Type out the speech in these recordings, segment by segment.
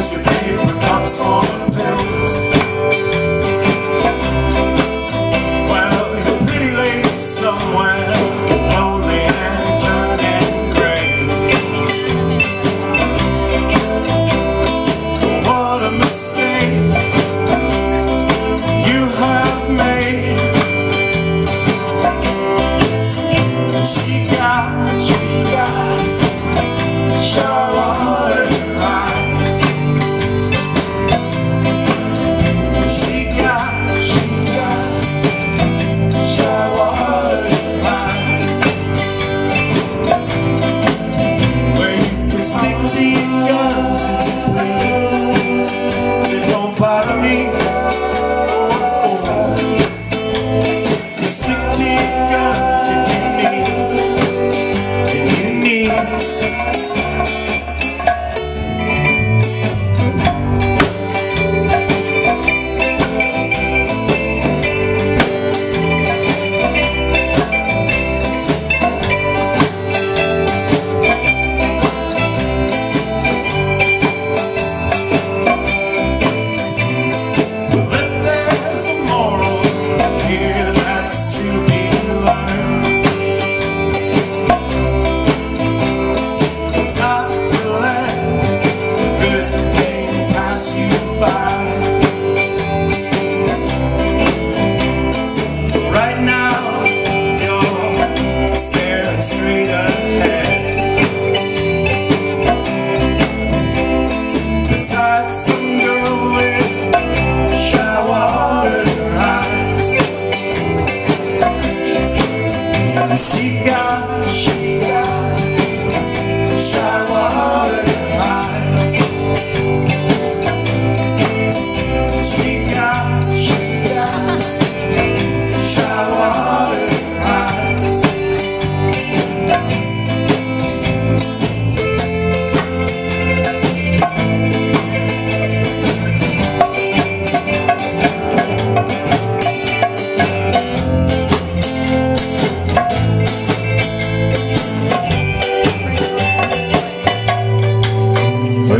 used to be when cops pills. Well, you're pretty late somewhere.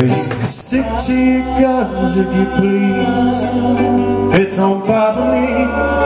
Stick to your guns if you please. It don't bother me.